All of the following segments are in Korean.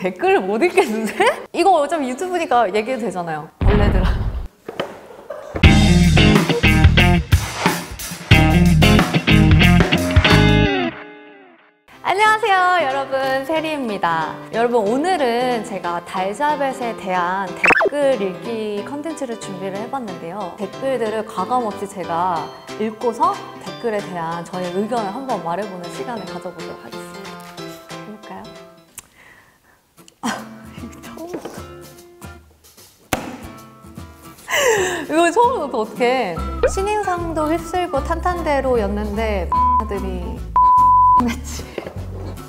댓글을 못 읽겠는데? 이거 어차피 유튜브니까 얘기해도 되잖아요. 벌레들아. 안녕하세요 여러분 세리입니다 여러분 오늘은 제가 달자벳에 대한 댓글 읽기 컨텐츠를 준비를 해봤는데요 댓글들을 과감없이 제가 읽고서 댓글에 대한 저의 의견을 한번 말해보는 시간을 가져보도록 하겠습니다 이거 처음부터 어떡해. 신인상도 휩쓸고 탄탄대로였는데 들이 했지.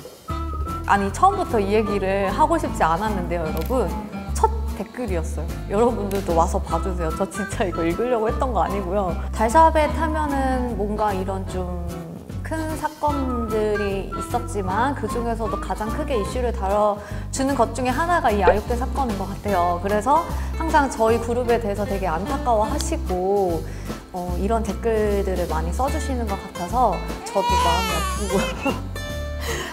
아니 처음부터 이 얘기를 하고 싶지 않았는데요 여러분. 첫 댓글이었어요. 여러분들도 와서 봐주세요. 저 진짜 이거 읽으려고 했던 거 아니고요. 달샤벳 하면은 뭔가 이런 좀 큰 사건들이 있었지만 그 중에서도 가장 크게 이슈를 다뤄주는 것 중에 하나가 이 아육대 사건인 것 같아요 그래서 항상 저희 그룹에 대해서 되게 안타까워 하시고 어, 이런 댓글들을 많이 써주시는 것 같아서 저도 마음이 아프고요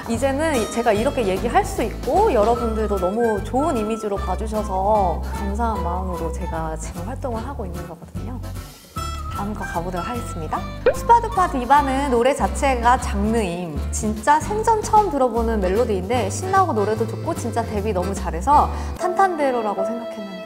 이제는 제가 이렇게 얘기할 수 있고 여러분들도 너무 좋은 이미지로 봐주셔서 감사한 마음으로 제가 지금 활동을 하고 있는 거거든요. 다음 거 가보도록 하겠습니다. 스파드파 디바는 노래 자체가 장르임. 진짜 생전 처음 들어보는 멜로디인데 신나고 노래도 좋고 진짜 데뷔 너무 잘해서 탄탄대로라고 생각했는데.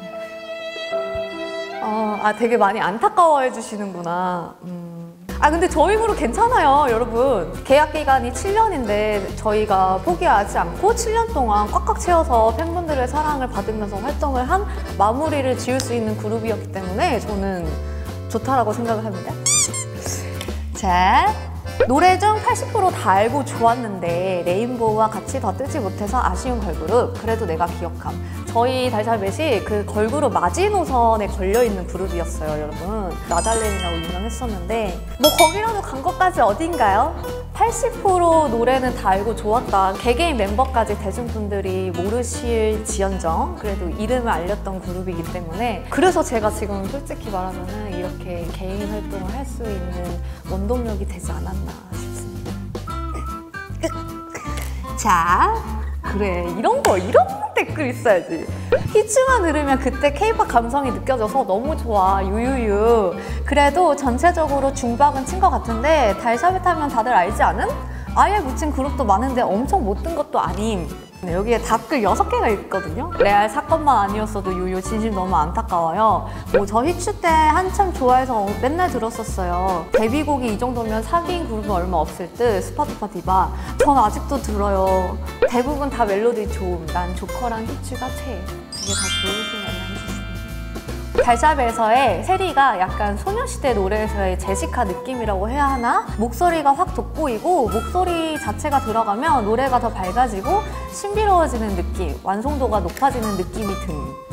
어, 아 되게 많이 안타까워해 주시는구나. 음. 아 근데 저희 그룹 괜찮아요 여러분 계약 기간이 7년인데 저희가 포기하지 않고 7년 동안 꽉꽉 채워서 팬분들의 사랑을 받으면서 활동을 한 마무리를 지을 수 있는 그룹이었기 때문에 저는 좋다라고 생각을 합니다. 자 노래 중 80%다 알고 좋았는데 레인보우와 같이 더 뜨지 못해서 아쉬운 걸그룹 그래도 내가 기억함. 저희 달샤벳이 그 걸그룹 마지노선에 걸려있는 그룹이었어요 여러분. 나달렌이라고 유명했었는데 뭐 거기라도 간 것까지 어딘가요? 80% 노래는 다 알고 좋았다. 개개인 멤버까지 대중분들이 모르실 지연정 그래도 이름을 알렸던 그룹이기 때문에. 그래서 제가 지금 솔직히 말하면 이렇게 개인 활동을 할 수 있는 원동력이 되지 않았나 싶습니다. 자 그래. 이런 거 이런 댓글 있어야지. 히츠만 들으면 그때 케이팝 감성이 느껴져서 너무 좋아. 유유유. 그래도 전체적으로 중박은 친 것 같은데 달샤벳 하면 다들 알지 않은? 아예 묻힌 그룹도 많은데 엄청 못 든 것도 아님 네, 여기에 댓글 6개가 있거든요. 레알 사건만 아니었어도 유유 진심 너무 안타까워요. 뭐 저 히츠 때 한참 좋아해서 맨날 들었었어요. 데뷔곡이 이 정도면 사귄 그룹은 얼마 없을 듯 스파드파 디바. 전 아직도 들어요. 대부분 다 멜로디 좋음 난 조커랑 히츠가 최애. 되게 다 좋으시면 해주시네요 달샤벳에서의 세리가 약간 소녀시대 노래에서의 제시카 느낌이라고 해야 하나? 목소리가 확 돋보이고 목소리 자체가 들어가면 노래가 더 밝아지고 신비로워지는 느낌, 완성도가 높아지는 느낌이 든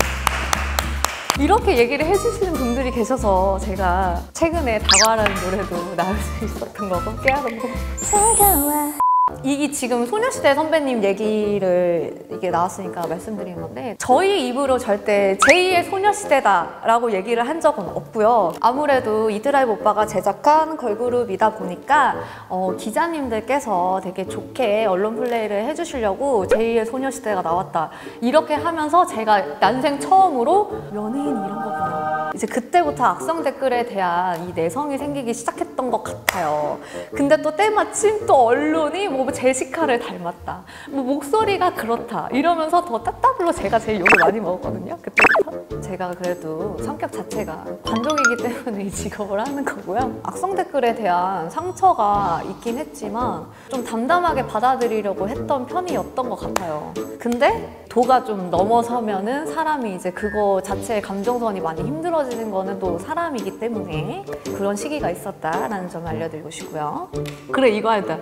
이렇게 얘기를 해주시는 분들이 계셔서 제가 최근에 다과라는 노래도 나올 수 있었던 거고 깨알은 거 차가워 이게 지금 소녀시대 선배님 얘기를 이게 나왔으니까 말씀드리는 건데 저희 입으로 절대 제2의 소녀시대다라고 얘기를 한 적은 없고요. 아무래도 E-TRIBE 오빠가 제작한 걸그룹이다 보니까 어, 기자님들께서 되게 좋게 언론 플레이를 해주시려고 제2의 소녀시대가 나왔다 이렇게 하면서 제가 난생 처음으로 연예인 이런 거구나 이제 그때부터 악성 댓글에 대한 이 내성이 생기기 시작했던 것 같아요. 근데 또 때마침 또 언론이 뭐 제시카를 닮았다. 뭐 목소리가 그렇다. 이러면서 더 따따블로 제가 제일 욕을 많이 먹었거든요. 그때부터. 제가 그래도 성격 자체가 관종이기 때문에 이 직업을 하는 거고요. 악성 댓글에 대한 상처가 있긴 했지만 좀 담담하게 받아들이려고 했던 편이었던 것 같아요. 근데 도가 좀 넘어서면은 사람이 이제 그거 자체의 감정선이 많이 힘들어지는 거는 또 사람이기 때문에 그런 시기가 있었다라는 점 알려드리고 싶고요. 그래 이거 하다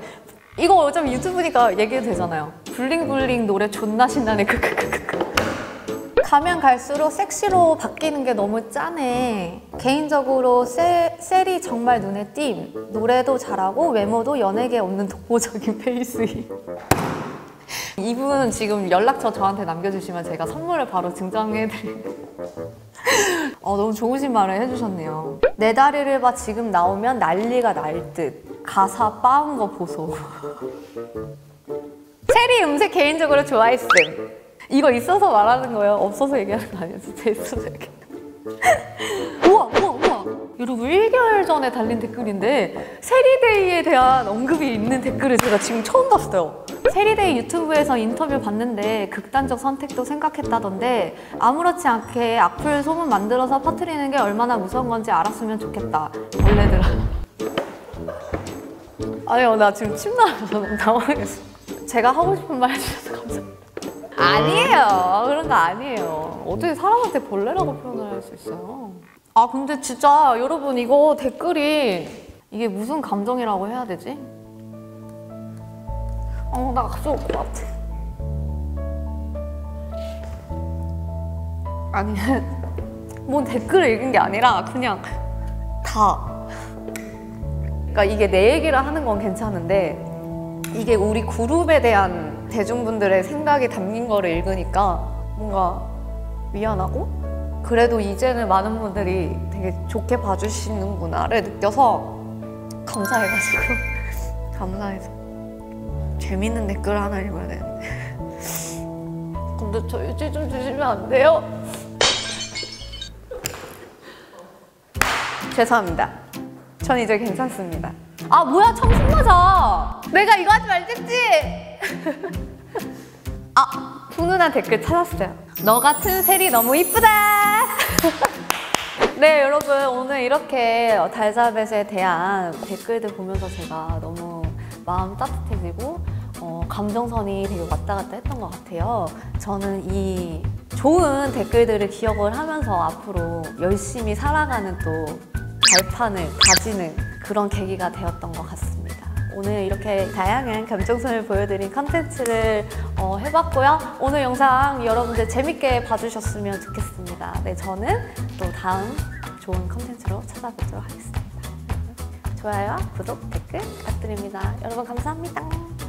이거 어차피 유튜브니까 얘기해도 되잖아요. Bling Bling 노래 존나 신나네. 가면 갈수록 섹시로 바뀌는 게 너무 짠해. 개인적으로 세, 세리 정말 눈에 띈. 노래도 잘하고 외모도 연예계 없는 독보적인 페이스임. 이분 지금 연락처 저한테 남겨주시면 제가 선물을 바로 증정해드릴게요. 어, 너무 좋으신 말을 해주셨네요. 내 다리를 봐 지금 나오면 난리가 날 듯. 가사 빻은 거 보소. 세리 음색 개인적으로 좋아했음. 이거 있어서 말하는 거예요? 없어서 얘기하는 거 아니에요? 진짜 있어서 얘기. 우와, 우와, 우와. 여러분 1개월 전에 달린 댓글인데 세리데이에 대한 언급이 있는 댓글을 제가 지금 처음 봤어요. 세리데이 유튜브에서 인터뷰 봤는데 극단적 선택도 생각했다던데 아무렇지 않게 악플 소문 만들어서 퍼뜨리는 게 얼마나 무서운 건지 알았으면 좋겠다. 벌레들아. 아니요, 나 지금 침 나와서 너무 당황했어. 제가 하고 싶은 말 해주셔서 감사합니다. 아니에요. 그런 거 아니에요. 어떻게 사람한테 벌레라고 표현을 할 수 있어요? 아, 근데 진짜 여러분 이거 댓글이 이게 무슨 감정이라고 해야 되지? 어, 나 가져올 것 같아. 아니, 뭔 댓글을 읽은 게 아니라 그냥 다. 그러니까 이게 내 얘기를 하는 건 괜찮은데 이게 우리 그룹에 대한 대중분들의 생각이 담긴 거를 읽으니까 뭔가 미안하고 그래도 이제는 많은 분들이 되게 좋게 봐주시는구나를 느껴서 감사해가지고 감사해서 재밌는 댓글 하나 읽어야 되는데 근데 저 유지 좀 주시면 안 돼요? 죄송합니다 전 이제 괜찮습니다. 아 뭐야 청순 맞아. 내가 이거 하지 말랬지? 아. 훈훈한 댓글 찾았어요. 너 같은 셀이 너무 이쁘다. 네 여러분. 오늘 이렇게 달자벳에 대한 댓글들 보면서 제가 너무 마음 따뜻해지고 어, 감정선이 되게 왔다 갔다 했던 것 같아요. 저는 이 좋은 댓글들을 기억을 하면서 앞으로 열심히 살아가는 또 발판을 다지는 그런 계기가 되었던 것 같습니다. 오늘 이렇게 다양한 감정선을 보여드린 컨텐츠를 어, 해봤고요. 오늘 영상 여러분들 재밌게 봐주셨으면 좋겠습니다. 네, 저는 또 다음 좋은 컨텐츠로 찾아뵙도록 하겠습니다. 좋아요와 구독, 댓글 부탁드립니다. 여러분 감사합니다.